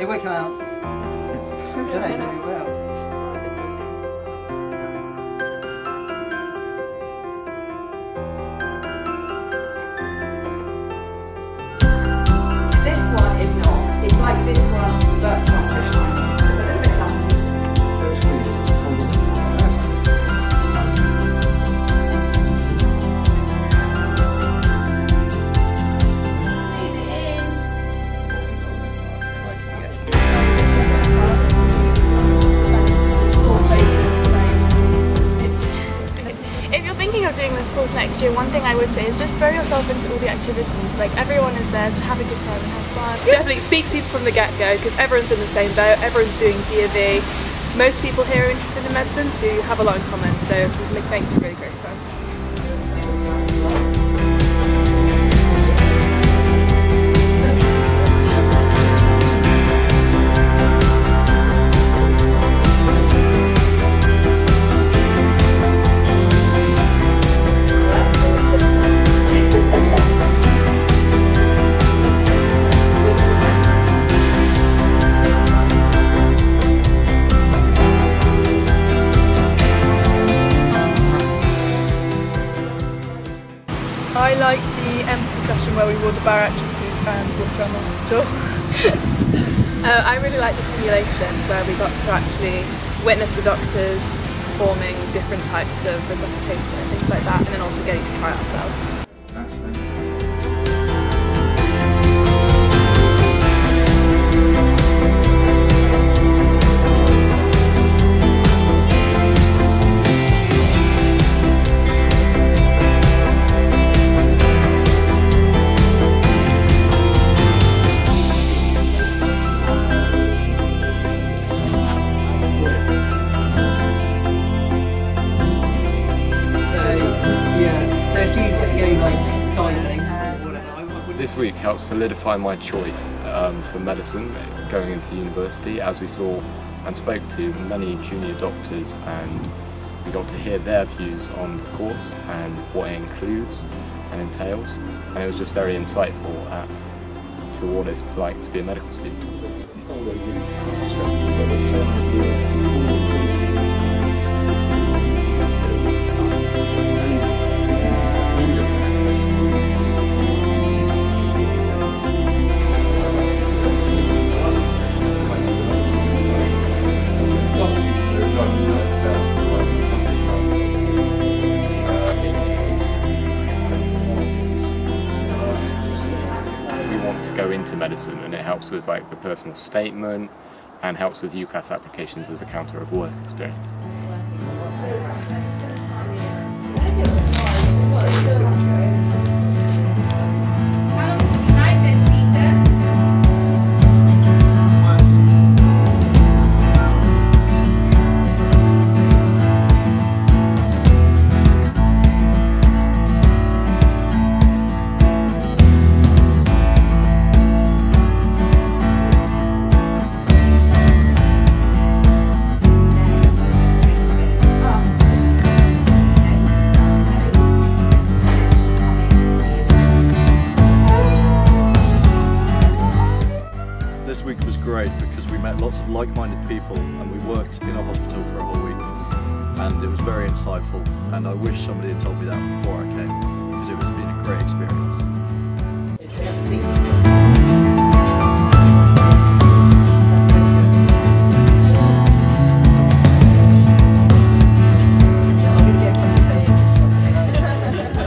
你会听吗？真的，你会。Year, one thing I would say is just throw yourself into all the activities. Like everyone is there to have a good time and have fun. Definitely speak to people from the get-go because everyone's in the same boat, everyone's doing DofE. Most people here are interested in medicine, so you have a lot in common, so it makes you really great friends. Session where we wore the bariatric suits and walked around the hospital. uh, I really like the simulation where we got to actually witness the doctors performing different types of resuscitation and things like that, and then also getting to try it ourselves. This week helped solidify my choice um, for medicine going into university as we saw and spoke to many junior doctors and we got to hear their views on the course and what it includes and entails and it was just very insightful at, to what it's like to be a medical student. Go into medicine and it helps with like the personal statement and helps with UCAS applications as a counter of work experience. Great because we met lots of like-minded people and we worked in a hospital for a whole week and it was very insightful and I wish somebody had told me that before.